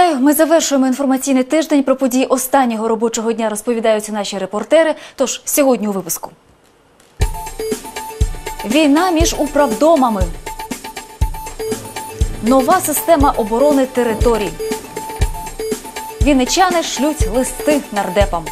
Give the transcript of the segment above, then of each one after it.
Вітаю! Ми завершуємо інформаційний тиждень. Про події останнього робочого дня розповідають наші репортери. Тож сьогодні у випуску. Війна між управдомами. Нова система оборони територій. Вінничани шлють листи нардепам.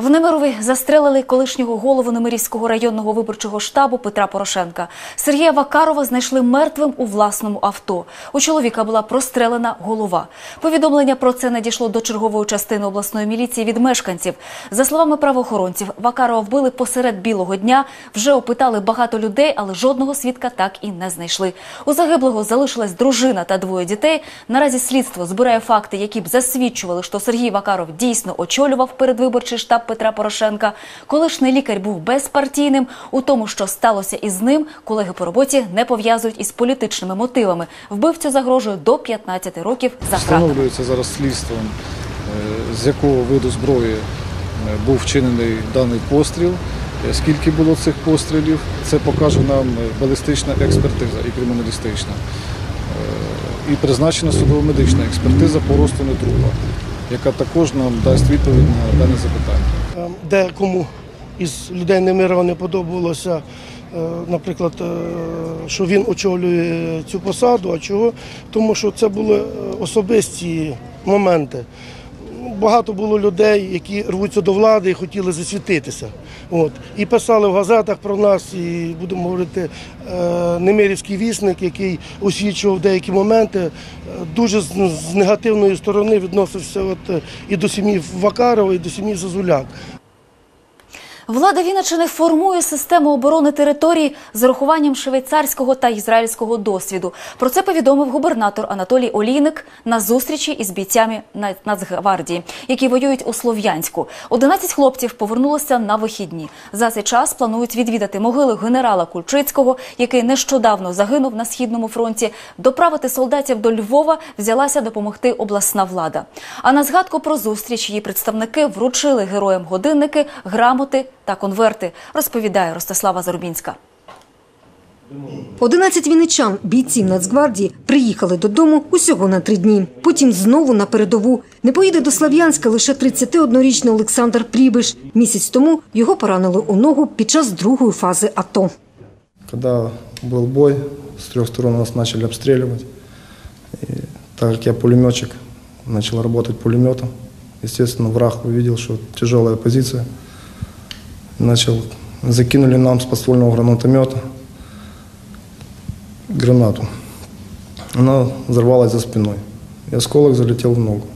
В Немирові застрелили колишнього голову Немирівського районного виборчого штабу Петра Порошенка. Сергія Вакарова знайшли мертвим у власному авто. У чоловіка була прострелена голова. Повідомлення про це надійшло до чергової частини обласної міліції від мешканців. За словами правоохоронців, Вакарова вбили посеред білого дня. Вже опитали багато людей, але жодного свідка так і не знайшли. У загиблого залишилась дружина та двоє дітей. Наразі слідство збирає факти, які б засвідчували, що Сергій Вакаров дійсно очолював передвиборчий штаб Петра Порошенка. Колишній лікар був безпартійним. У тому, що сталося із ним, колеги по роботі не пов'язують із політичними мотивами. Вбивцю загрожує до 15 років за ґратами. Встановлюється зараз слідством, е, з якого виду зброї е, був вчинений даний постріл. Е, Скільки було цих пострілів, це покаже нам балістична експертиза і криміналістична. І призначена судово-медична експертиза по розтину трупа, яка також нам дасть відповідь на дане запитання. Е, Декому із людей Немирова не подобалося, е, наприклад, е, що він очолює цю посаду. А чого? Тому що це були е, особисті моменти. Багато було людей, які рвуться до влади і хотіли засвітитися. От. І писали в газетах про нас, і будемо говорити, е, Немирівський вісник, який освічував деякі моменти, е, дуже з, негативної сторони відносився от, е, і до сім'ї Вакарова, і до сім'ї Зазуляк. Влада Вінничини формує систему оборони території з урахуванням швейцарського та ізраїльського досвіду. Про це повідомив губернатор Анатолій Олійник на зустрічі із бійцями На- Нацгвардії, які воюють у Слов'янську. 11 хлопців повернулися на вихідні. За цей час планують відвідати могили генерала Кульчицького, який нещодавно загинув на східному фронті. Доправити солдатів до Львова взялася допомогти обласна влада. А на згадку про зустріч її представники вручили героям годинники, грамоти та конверти, розповідає Ростислава Зарубінська. 11 вінничан, бійців Нацгвардії, приїхали додому усього на три дні. Потім знову на передову. Не поїде до Слав'янська лише 31-річний Олександр Прібиш. Місяць тому його поранили у ногу під час другої фази АТО. Когда был бой, с трех сторон нас начали обстреливать. И так как я пулеметчик, начал работать пулеметом. Естественно, враг увидел, что тяжелая позиция Начал, закинули нам с подствольного гранатомета гранату. Она взорвалась за спиной. И осколок залетел в ногу.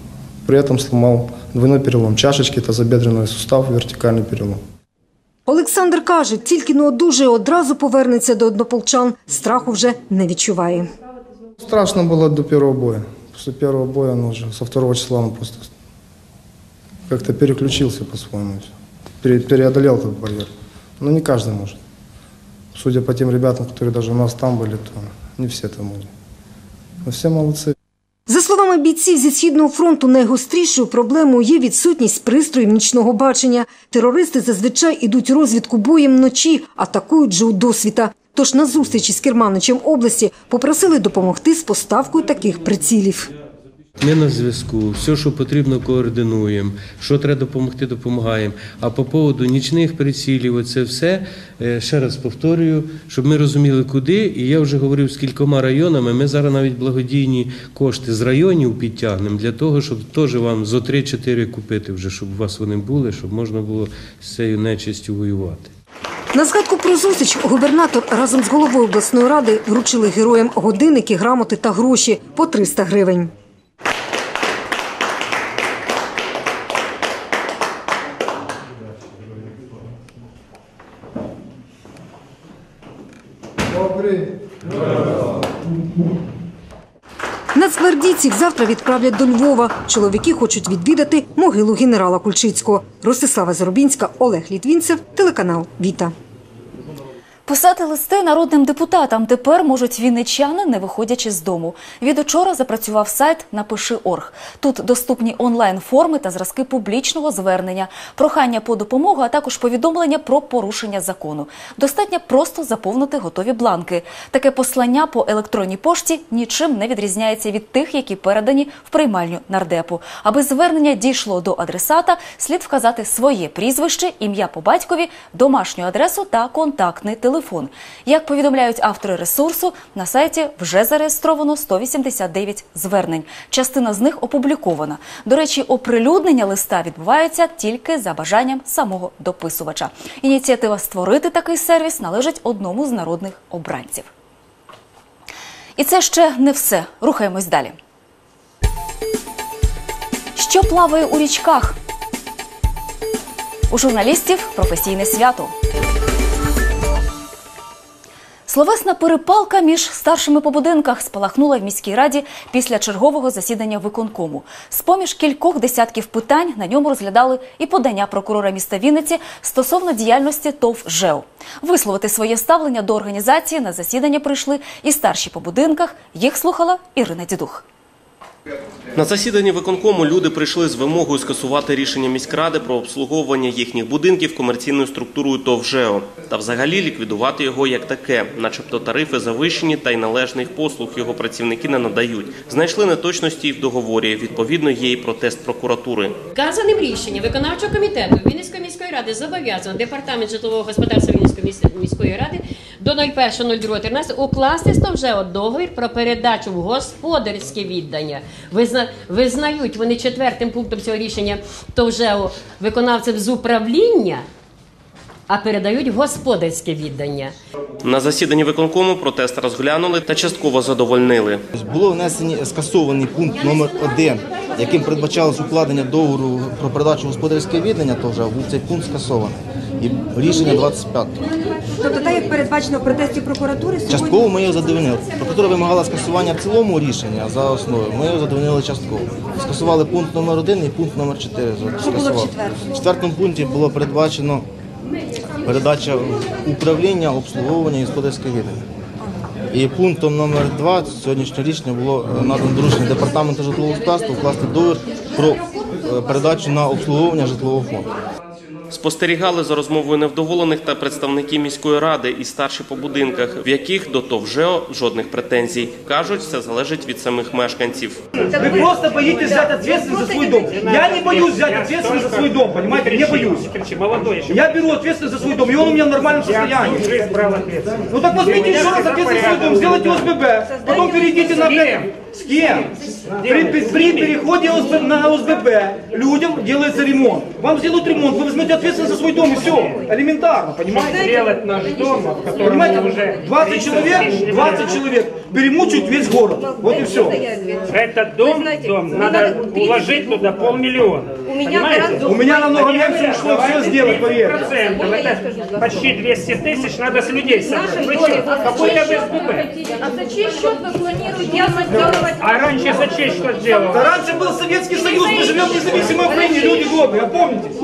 При этом сломал двойной перелом чашечки, тазобедренный сустав, вертикальный перелом. Олександр каже, тільки не одужає, одразу повернеться до однополчан. Страху вже не відчуває. Страшно было до первого боя. После первого боя, он уже со второго числа он просто как-то переключился по-своему. Пере- Преодолел этот барьер. Но не каждый может. Судя по тем ребятам, которые даже у нас там были, то не все это могли. Но все молодцы. За словами бійців зі східного фронту, найгострішою проблемою є відсутність пристроїв нічного бачення. Терористи зазвичай ідуть у розвідку боєм вночі, атакують же у досвіта. Тож на зустрічі з керманичем області попросили допомогти з поставкою таких прицілів. Ми на зв'язку, все, що потрібно, координуємо. Що треба допомогти, допомагаємо. А по поводу нічних прицілів, оце все е, ще раз повторюю, щоб ми розуміли, куди. І я вже говорив з кількома районами. Ми зараз навіть благодійні кошти з районів підтягнемо для того, щоб теж вам зо 3-4 купити вже, щоб у вас вони були, щоб можна було з цією нечистю воювати. На згадку про зустріч губернатор разом з головою обласної ради вручили героям годинники, грамоти та гроші по 300 гривень. Нацгвардійців завтра відправлять до Львова. Чоловіки хочуть відвідати могилу генерала Кульчицького. Ростислава Заробінська, Олег Літвінцев, телеканал Віта. Писати листи народним депутатам тепер можуть вінничани, не виходячи з дому. Від учора запрацював сайт Напиши.орг. Тут доступні онлайн-форми та зразки публічного звернення, прохання по допомогу, а також повідомлення про порушення закону. Достатньо просто заповнити готові бланки. Таке послання по електронній пошті нічим не відрізняється від тих, які передані в приймальню нардепу. Аби звернення дійшло до адресата, слід вказати своє прізвище, ім'я по батькові, домашню адресу та контактний телефон. Як повідомляють автори ресурсу, на сайті вже зареєстровано 189 звернень. Частина з них опублікована. До речі, оприлюднення листа відбувається тільки за бажанням самого дописувача. Ініціатива створити такий сервіс належить одному з народних обранців. І це ще не все. Рухаємось далі. Що плаває у річках? У журналістів професійне свято. Словесна перепалка між старшими по будинках спалахнула в міській раді після чергового засідання виконкому. З-поміж кількох десятків питань на ньому розглядали і подання прокурора міста Вінниці стосовно діяльності ТОВ ЖЕО. Висловити своє ставлення до організації на засідання прийшли і старші по будинках. Їх слухала Ірина Дідух. На засіданні виконкому люди прийшли з вимогою скасувати рішення міськради про обслуговування їхніх будинків комерційною структурою ТОВ ЖЕО та взагалі ліквідувати його як таке, начебто тарифи завищені та й належних послуг його працівники не надають. Знайшли неточності і в договорі. Відповідно, є і протест прокуратури. Вказаним рішенням виконавчого комітету Вінницької міської ради зобов'язано департамент житлового господарства Вінницької міс- міської ради до 01.02.13 укласти з ТОВЖЕО договір про передачу в господарське віддання. Визна... Визнають вони четвертим пунктом цього рішення то вже виконавцем з управління, а передають в господарське віддання. На засіданні виконкому протест розглянули та частково задовольнили. Було внесені скасований пункт номер 1 яким передбачалось укладення договору про передачу господарського віддання, то вже був цей пункт скасований. І рішення 25. Тобто, так як передбачено в протесті прокуратури, сьогодні Частково ми його задовольнили. Прокуратура вимагала скасування в цілому рішення за основою. Ми його задовольнили частково. Скасували пункт номер 1 і пункт номер 4. Що було в четвертому? В четвертому пункті було передбачено передача управління, обслуговування господарських гідень. І пунктом номер 2 сьогоднішнього рішення було е, надано доручення департаменту житлового господарства вкласти договір про е, передачу на обслуговування житлового фонду. Спостерігали за розмовою невдоволених та представники міської ради і старші по будинках, в яких до ТОВ ЖЕО жодних претензій. Кажуть, все залежить від самих мешканців. Вы просто боитесь взять ответственность за свой дом. Я не боюсь взять ответственность за свой дом, понимаете? Не боюсь. Я беру ответственность за свой дом, и он у меня в нормальном состоянии. Ну так возьмите еще раз ответственность за свой дом, сделайте ОСББ, потом перейдите на... С кем? При, при- при переходе ОСБ на ОСББ людям делается ремонт. Вам сделают ремонт, вы возьмете ответственность за свой дом, и все. Элементарно, понимаете? сделать наш дом, в котором Понимаете, уже 20 30 человек, тысяч 20 человек перемучают весь город. Вот и все. Этот дом, дом надо уложить туда полмиллиона. У меня У меня намного меньше ушло все сделать, поверьте. процентов. Это почти 200 тысяч надо с людей собрать. Вы что, какой-то ВСББ? А за чий счет ви плануєте сделать? А раньше за честь что сделал? Да раньше был Советский Союз, мы живем в независимой Украине, люди добрые, опомнитесь.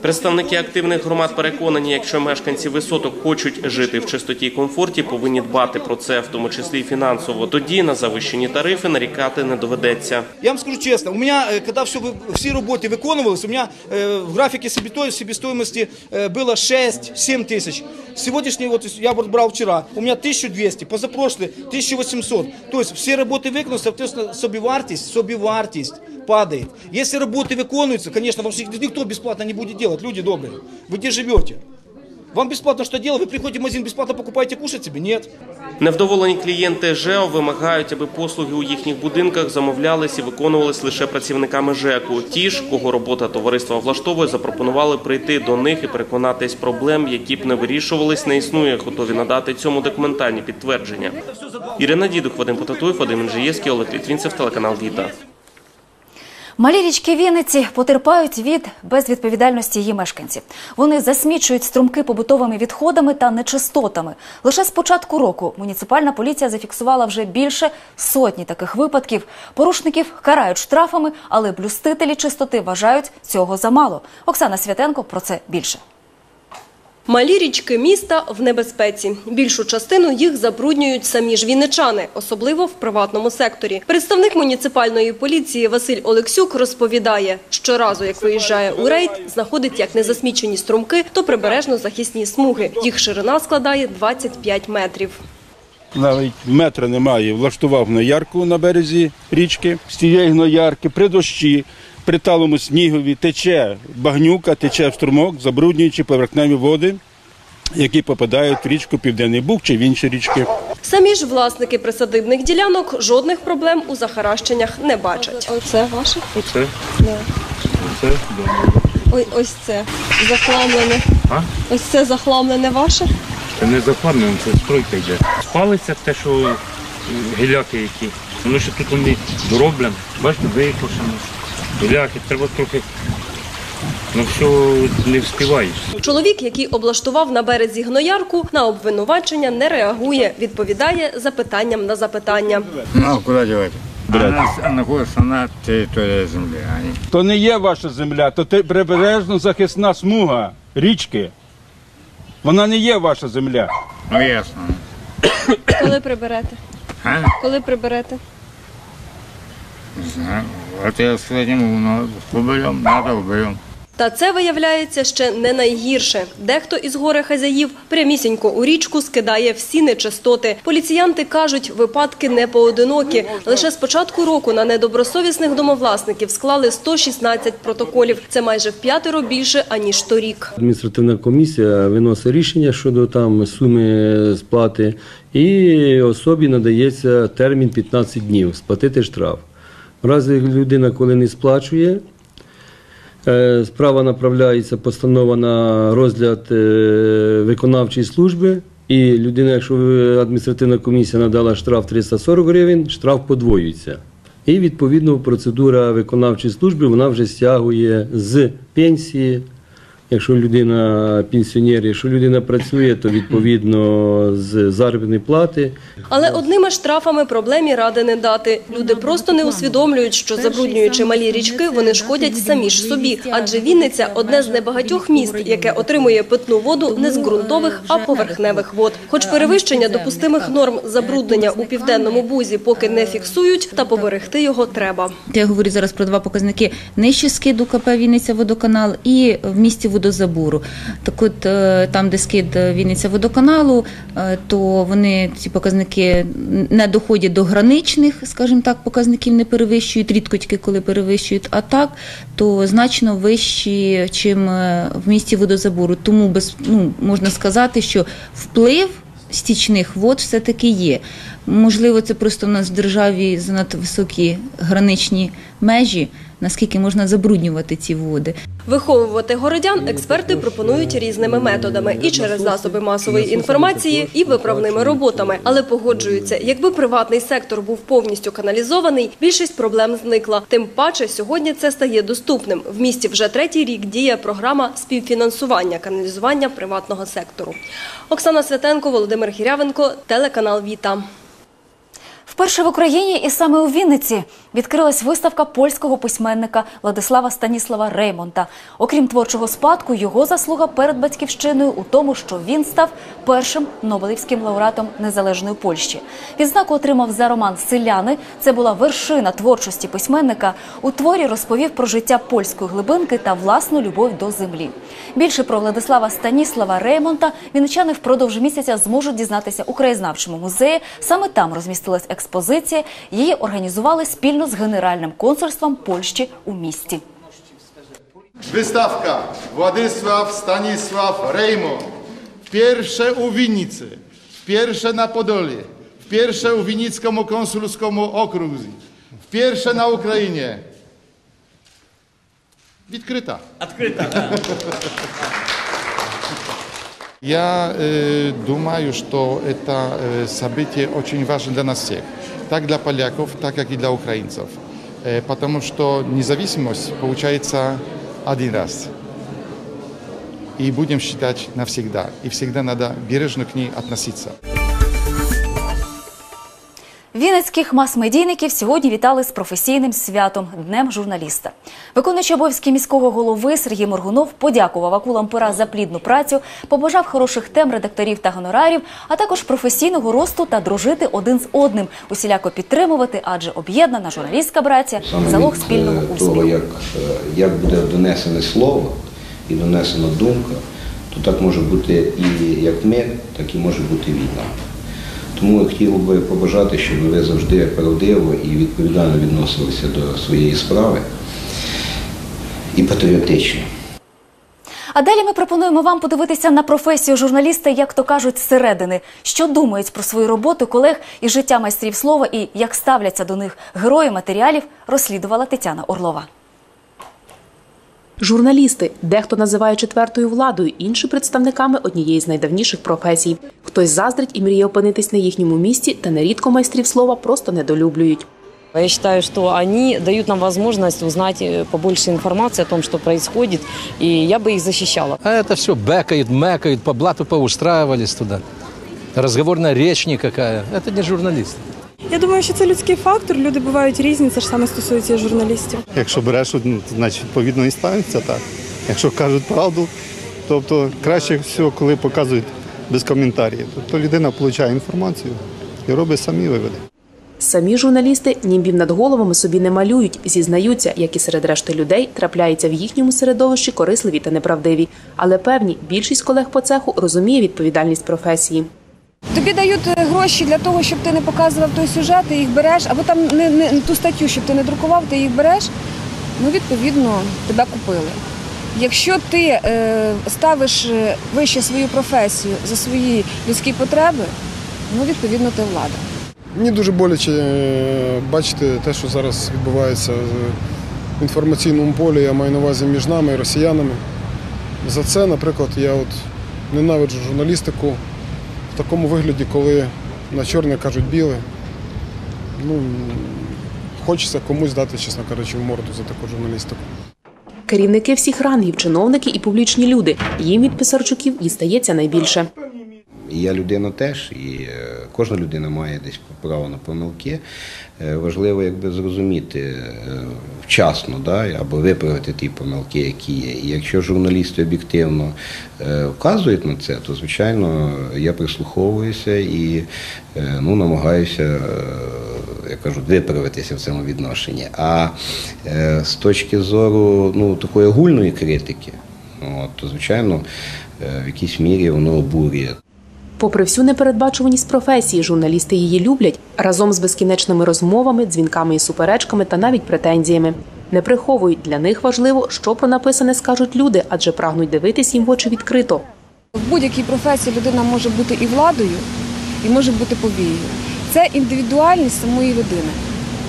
Представники активних громад переконані, якщо мешканці висоток хочуть жити в чистоті і комфорті, повинні дбати про це, в тому числі і фінансово. Тоді на завищені тарифи нарікати не доведеться. Я вам скажу честно, у меня, э, когда все, вы- все работы выконывалось, у меня э, в графике себето- себестоимости э, было 6-7 тысяч. Сегодняшний, вот я вот брал вчера, у меня 1200, позапрошлый 1800. То есть все работы виконуються, соответственно, собівартість, собівартість падает. Если работы выконываются, конечно, вам всех- никто бесплатно не будет делать, люди добрые. Вы где живете? Вам бесплатно что делать? Вы приходите в магазин, бесплатно покупаете кушать себе? Нет. Невдоволені клієнти ЖЕО вимагають, аби послуги у їхніх будинках замовлялись і виконувались лише працівниками ЖЕКу. Ті ж, кого робота товариства влаштовує, запропонували прийти до них і переконатись проблем, які б не вирішувались, не існує. Готові надати цьому документальні підтвердження. Ірина Дідух, Вадим Потатуєв, Вадим Інжиєвський, Олег Літвінцев, телеканал Віта. Малі річки Вінниці потерпають від безвідповідальності її мешканців. Вони засмічують струмки побутовими відходами та нечистотами. Лише з початку року муніципальна поліція зафіксувала вже більше сотні таких випадків. Порушників карають штрафами, але блюстителі чистоти вважають цього замало. Оксана Святенко про це більше. Малі річки міста в небезпеці. Більшу частину їх забруднюють самі ж вінничани, особливо в приватному секторі. Представник муніципальної поліції Василь Олексюк розповідає, щоразу, як виїжджає у рейд, знаходить як незасмічені струмки, то прибережно-захисні смуги. Їх ширина складає 25 метрів. навіть метра немає, влаштував гноярку на березі річки. З цієї гноярки при дощі, при талому снігові тече багнюка, тече в струмок, забруднюючи поверхневі води, які попадають в річку Південний Буг чи в інші річки. Самі ж власники присадибних ділянок жодних проблем у захаращеннях не бачать. Оце ваше? Оце. Да. Оце. Ой, ось це захламлене. А? Ось це захламлене ваше. Це не заплановано, це стройка йде. Спалиться те, що гіляки які. Воно ще тут вони дороблені. Бачите, викошено. Гіляки, треба трохи. Ну все не вспіваєш. Чоловік, який облаштував на березі гноярку, на обвинувачення не реагує, відповідає запитанням на запитання. Ну, а куда девать? Она на а не- То не є ваша земля, то прибережно захисна смуга річки. Вона не є ваша земля. Ну, ясно. Коли приберете? А? Коли приберете? Не знаю. Вот я с этим, ну, уберем, надо уберем. Та це виявляється ще не найгірше. Дехто із горе хазяїв прямісінько у річку скидає всі нечистоти. Поліціянти кажуть, випадки не поодинокі. Лише з початку року на недобросовісних домовласників склали 116 протоколів. Це майже в п'ятеро більше аніж торік. Адміністративна комісія виносить рішення щодо там суми сплати, і особі надається термін 15 днів сплатити штраф. В разі людина, коли не сплачує, е, справа направляється постанова на розгляд е, виконавчої служби. І людина, якщо адміністративна комісія надала штраф 340 гривень, штраф подвоюється. І відповідно процедура виконавчої служби вона вже стягує з пенсії. Якщо людина пенсіонер, якщо людина працює, то відповідно з заробітної плати. Але одними штрафами проблемі ради не дати. Люди просто не усвідомлюють, що забруднюючи малі річки, вони шкодять самі ж собі. Адже Вінниця одне з небагатьох міст, яке отримує питну воду не з ґрунтових, а поверхневих вод. Хоч перевищення допустимих норм забруднення у південному бузі поки не фіксують, та поберегти його треба. Я говорю зараз про два показники нижче скиду КП Вінниця водоканал і в місті водозабору. Так от е, там, де скид Вінниця водоканалу, е, то вони ці показники не доходять до граничних, скажімо так, показників не перевищують, рідко тільки коли перевищують, а так, то значно вищі, чим е, в місті водозабору. Тому без ну, можна сказати, що вплив стічних вод все-таки є. Можливо, це просто в нас в державі занадто високі граничні межі, наскільки можна забруднювати ці води. Виховувати городян експерти пропонують різними методами і через засоби масової інформації, і виправними роботами. Але погоджуються, якби приватний сектор був повністю каналізований, більшість проблем зникла. Тим паче сьогодні це стає доступним. В місті вже третій рік діє програма співфінансування каналізування приватного сектору. Оксана Святенко, Володимир Гірявенко, телеканал Віта. Вперше в Україні і саме у Вінниці відкрилась виставка польського письменника Владислава Станіслава Реймонта. Окрім творчого спадку, його заслуга перед батьківщиною у тому, що він став першим Нобелівським лауреатом незалежної Польщі. Відзнаку отримав за роман Селяни. Це була вершина творчості письменника. У творі розповів про життя польської глибинки та власну любов до землі. Більше про Владислава Станіслава Реймонта вінничани впродовж місяця зможуть дізнатися у краєзнавчому музеї. Саме там розмістилась експозиція. Її організували спільно з Генеральним консульством Польщі у місті. Wystawka Władysław Stanisław Rejmont. Pierwsze u Winnicy, pierwsze na Podoliu, pierwsze u Winnickomu konsulskomu okrugu, pierwsze na Ukrainie. Відкрита. Да. Я э, думаю, что это э, событие очень важно для нас всех. Так для поляков, так как и для украинцев. Э, потому что независимость получается один раз. И будем считать навсегда. И всегда надо бережно к ней относиться. Вінницьких мас-медійників сьогодні вітали з професійним святом Днем журналіста. Виконуючий обов'язки міського голови Сергій Моргунов подякував акулам пера за плідну працю, побажав хороших тем редакторів та гонорарів, а також професійного росту та дружити один з одним, усіляко підтримувати, адже об'єднана журналістська праця залог від, спільного е, успіху. того, як, е, як буде донесене слово і донесена думка, то так може бути і як мир, так і може бути війна. Тому хотів би побажати, щоб ви завжди правдиво і відповідально відносилися до своєї справи і патріотично. А далі ми пропонуємо вам подивитися на професію журналіста, як то кажуть, зсередини, що думають про свою роботу колег і життя майстрів слова, і як ставляться до них герої матеріалів, розслідувала Тетяна Орлова. Журналісти, дехто називає четвертою владою, інші представниками однієї з найдавніших професій. Хтось заздрить і мріє опинитись на їхньому місці, та нерідко майстрів слова просто недолюблюють. Я считаю, что они дают нам возможность узнать э, побольше информации о том, что происходит, и я бы их защищала. А это все бэкают, мэкают, по блату поустраивались туда. Разговорная речь никакая. Это не журналист. Я думаю, що це людський фактор. Люди бувають різні, це ж саме стосується журналістів. Якщо брешуть, ну, значить відповідно і ставиться так. Якщо кажуть правду, тобто краще всього, коли показують без коментарів. Тобто людина отримує інформацію і робить самі виводи. Самі журналісти німбів над головами собі не малюють, зізнаються, як і серед решти людей трапляються в їхньому середовищі корисливі та неправдиві. Але певні, більшість колег по цеху розуміє відповідальність професії. Тобі дають е, гроші для того, щоб ти не показував той сюжет, ти їх береш, або там не, не, ту статтю, щоб ти не друкував, ти їх береш. Ну, відповідно, тебе купили. Якщо ти е, ставиш е, вище свою професію за свої людські потреби, ну відповідно ти влада. Мені дуже боляче е, бачити те, що зараз відбувається в інформаційному полі, я маю на увазі між нами і росіянами. За це, наприклад, я от ненавиджу журналістику такому вигляді, коли на чорне кажуть біле. Ну, хочеться комусь дати, чесно кажучи, в морду за таку журналістику. Керівники всіх рангів, чиновники і публічні люди. Їм від Писарчуків дістається найбільше. І я людина теж, і е, кожна людина має десь право на помилки. Е, Важливо якби зрозуміти е, вчасно да, або виправити ті помилки, які є. І якщо журналісти об'єктивно вказують на це, то звичайно я прислуховуюся і ну, намагаюся, як кажуть, виправитися в цьому відношенні. А е, з точки зору ну, такої огульної критики, от, то звичайно е, в якійсь мірі воно обурює. Попри всю непередбачуваність професії, журналісти її люблять разом з безкінечними розмовами, дзвінками і суперечками та навіть претензіями. Не приховують для них важливо, що про написане скажуть люди, адже прагнуть дивитись їм в очі відкрито. В будь-якій професії людина може бути і владою, і може бути повією. Це індивідуальність самої людини.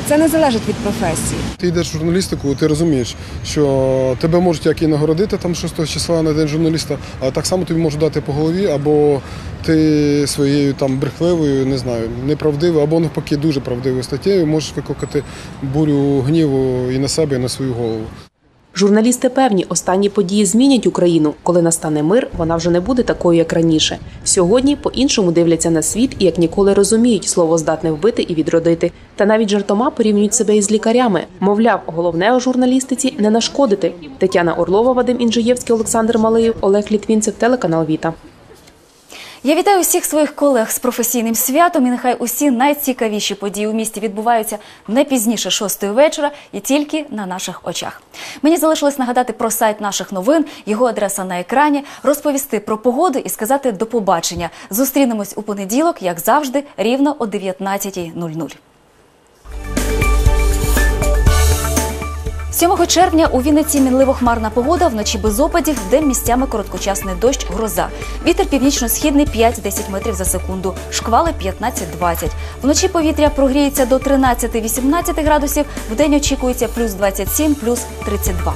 Це не залежить від професії. Ти йдеш в журналістику, ти розумієш, що тебе можуть як і нагородити там 6 числа на день журналіста, а так само тобі можуть дати по голові, або ти своєю там брехливою, не знаю, неправдивою, або навпаки дуже правдивою статтєю можеш викликати бурю гніву і на себе, і на свою голову. Журналісти певні, останні події змінять Україну. Коли настане мир, вона вже не буде такою, як раніше. Сьогодні по-іншому дивляться на світ і як ніколи розуміють, слово здатне вбити і відродити. Та навіть жартома порівнюють себе із лікарями. Мовляв, головне у журналістиці не нашкодити. Тетяна Орлова, Вадим Інжиєвський, Олександр Малиєв, Олег Літвінцев, телеканал Віта. Я вітаю усіх своїх колег з професійним святом і нехай усі найцікавіші події у місті відбуваються не пізніше шостої вечора і тільки на наших очах. Мені залишилось нагадати про сайт наших новин, його адреса на екрані, розповісти про погоду і сказати до побачення. Зустрінемось у понеділок, як завжди, рівно о 19.00. 7 червня у Вінниці мінливо хмарна погода, вночі без опадів, день місцями короткочасний дощ, гроза. Вітер північно-східний 5-10 метрів за секунду, шквали 15-20. Вночі повітря прогріється до 13-18 градусів, вдень очікується плюс 27, плюс 32.